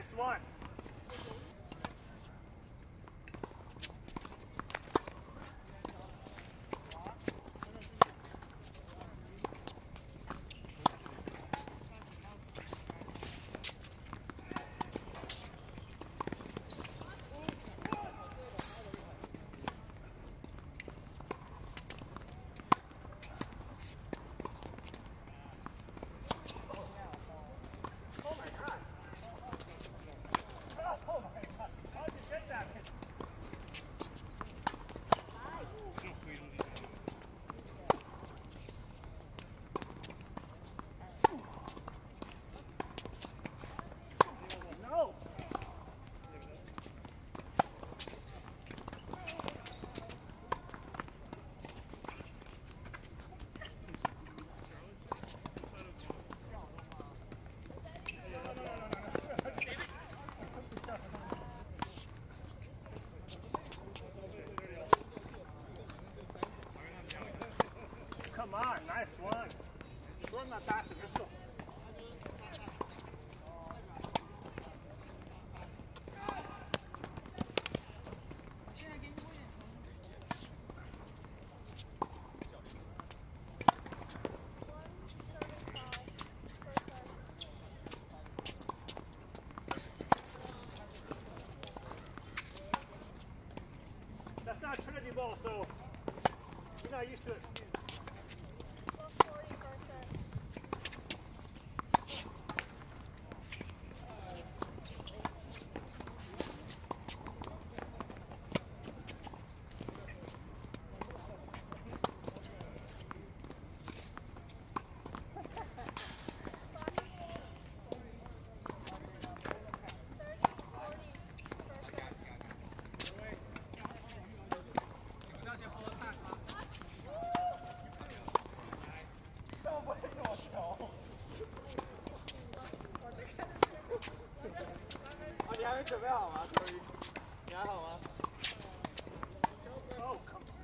Nice one. Come on, nice one. Run that faster, let's go. That's not Triniti ball, so you're not used to it. Oh, come on.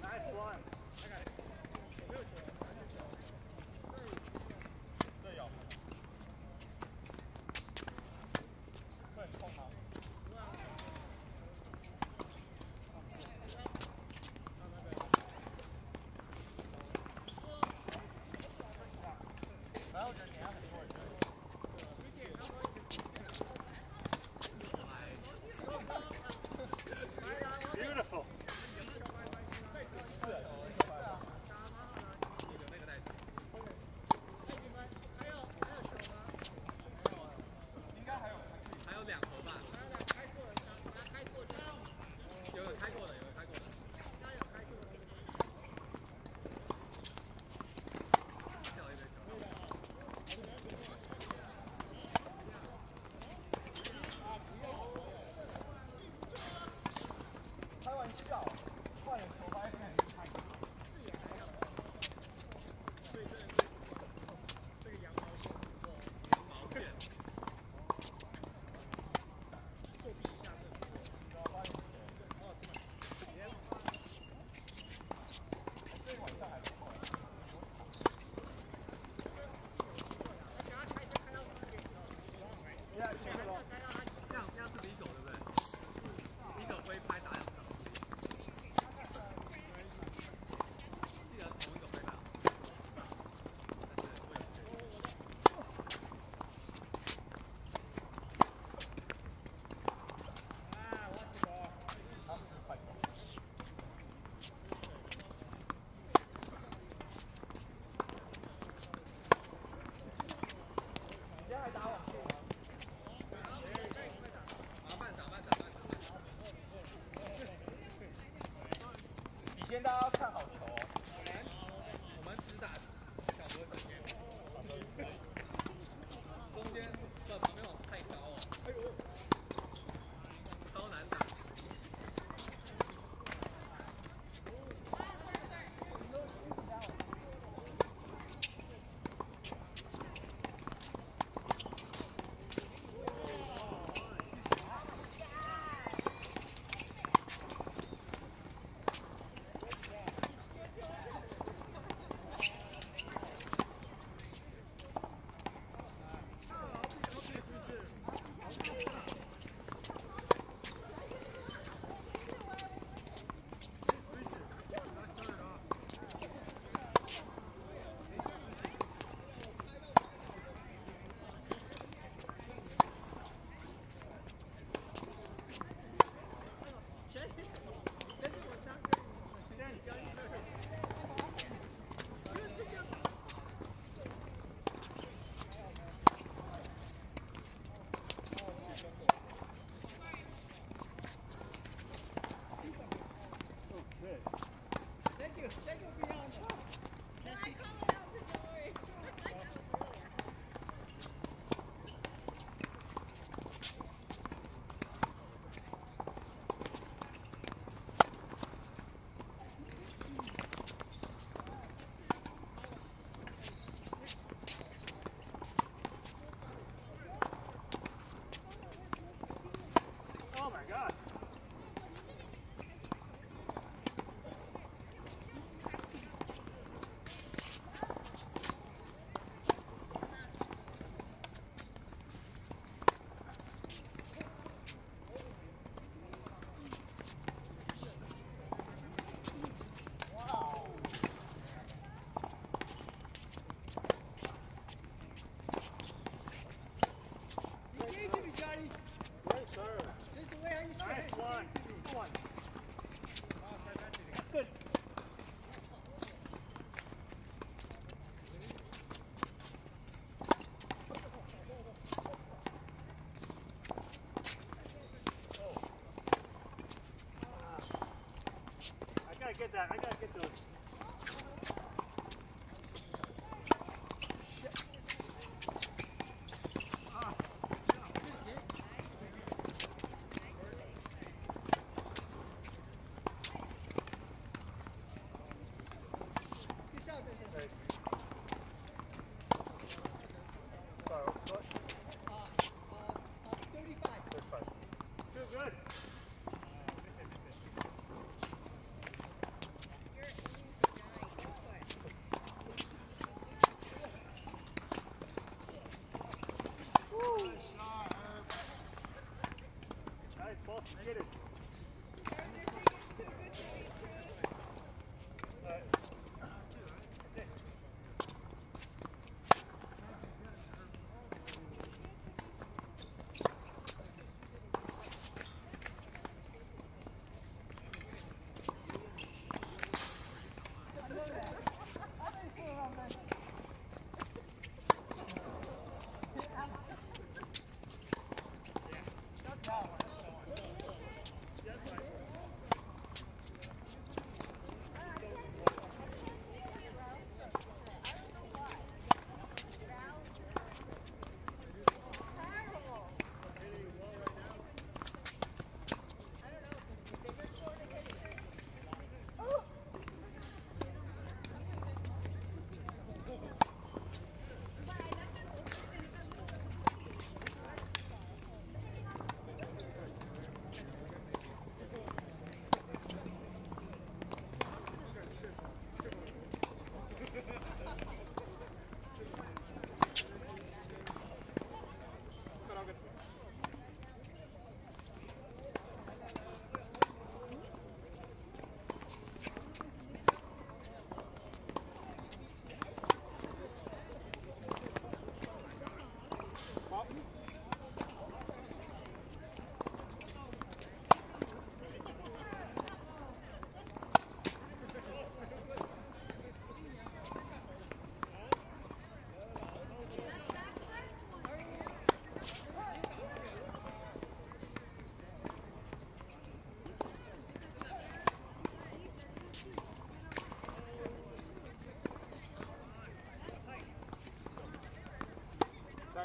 Nice one. I gotta get those.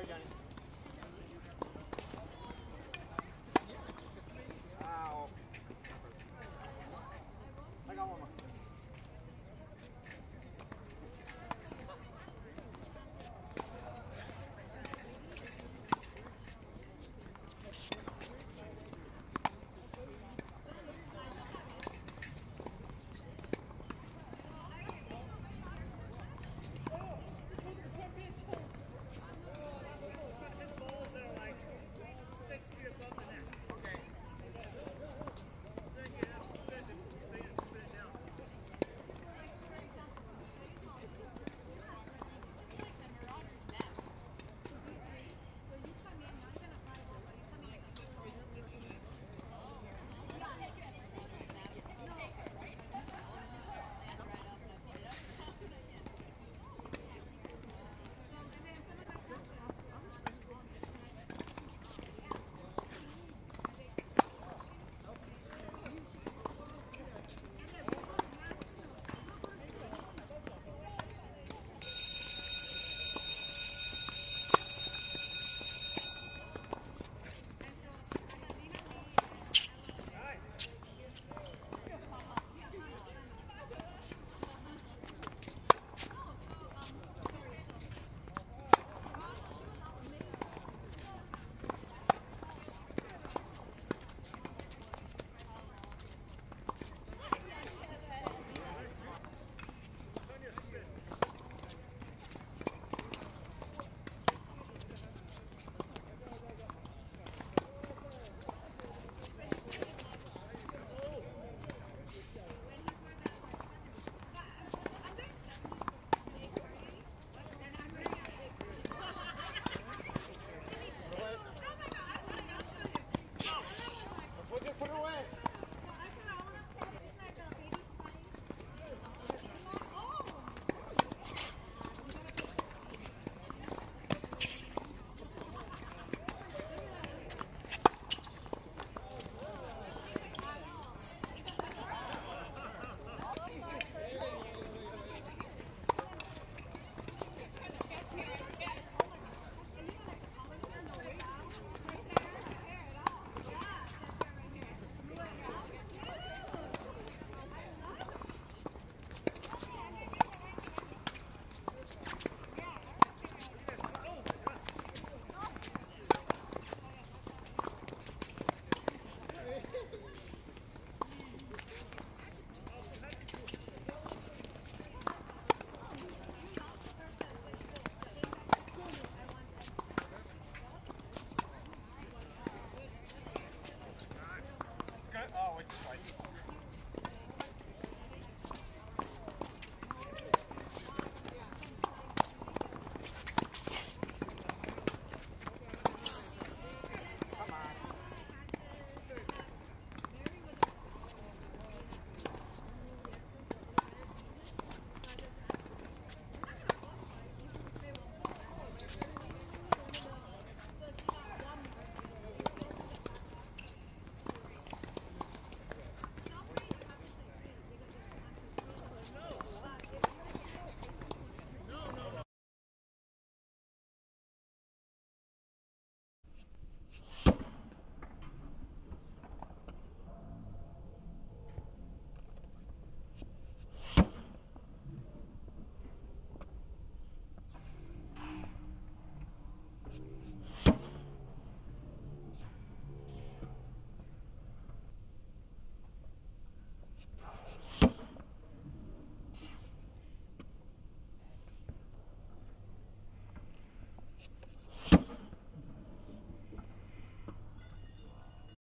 Sorry, Johnny.